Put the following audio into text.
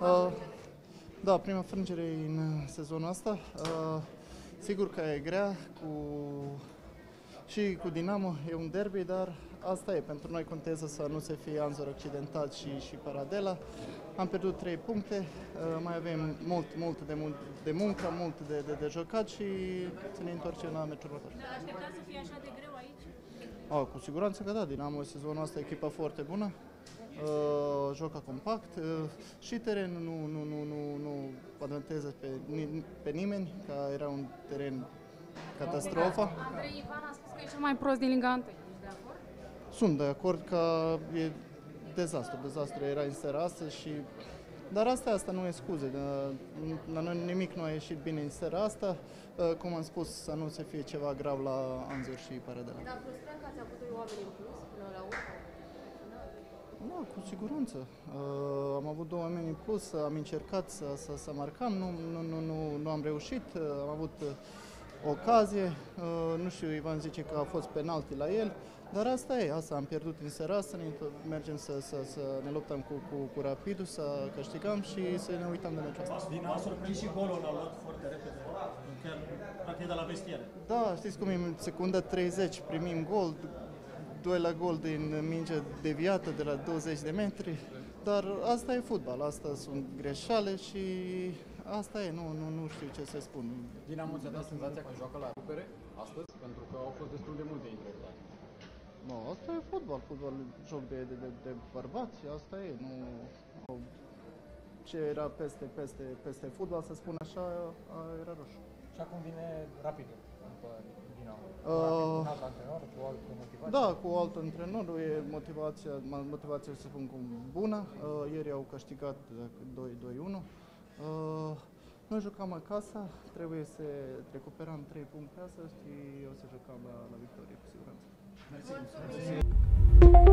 Uh, da, prima frângere în sezonul asta. Uh, sigur că e grea cu și cu Dinamo, e un derby, dar asta e. Pentru noi contează să nu se fie Anzor Occidental și, și Paradela. Am pierdut 3 puncte, uh, mai avem mult, mult de, mult de muncă, mult de, de, de jucat și să ne întoarcem la meciul următor. Dar așteptați să fie așa de greu aici? Ah, cu siguranță că da, Dinamo sezonul ăsta e echipă foarte bună. Uh, joacă compact uh, și terenul nu, nu, nu, nu, nu avantează pe, ni- pe nimeni, că era un teren catastrofă. Andrei Ivan a spus că e cel mai prost din Liga 1. Ești de acord? Sunt de acord că e dezastru, dezastru era în seara asta și... Dar asta, asta nu e scuze, de- la noi nimic nu a ieșit bine în seara asta, Uh, cum am spus, să nu se fie ceva grav la Anzor și Paradela. Dar frustrant că ați avut doi oameni în plus până la urmă. Da, cu siguranță. Uh, am avut două oameni în plus, am încercat să, să, să marcăm, nu, nu, nu, nu, nu am reușit, uh, am avut uh, ocazie, uh, nu știu, Ivan zice că a fost penalti la el, dar asta e, asta am pierdut în seara asta, ne înto- mergem să, să, să ne luptăm cu, cu, cu Rapidul, să câștigăm și să ne uităm de meciul ăsta. Din a surprins și golul l-au luat foarte repede. Chiar, practic, de la vestiare. Da, știți cum e, în secunda 30 primim gol, doi la gol din minge deviată de la 20 de metri, dar asta e fotbal, asta sunt greșeale și asta e, nu, nu, nu știu ce să spun. Dinamo ți-a dat senzația că joacă la rupere astăzi, pentru că au fost destul de multe intrări. Nu, asta e fotbal, fotbal, joc de, de, de, de bărbați, asta e, nu... nu ce era peste, peste, peste fotbal, să spun așa, a- era roșu. Și acum vine rapidul după Dinamo. Uh, Rapid, alt antrenor, cu altă motivație. Da, cu alt antrenor, e motivația, ma- motivația să spun cum bună. Uh, ieri au câștigat uh, 2-1. Uh, noi jucăm acasă, trebuie să recuperăm 3 puncte astăzi și o să jucăm la, la victorie, cu siguranță. Mulțumim!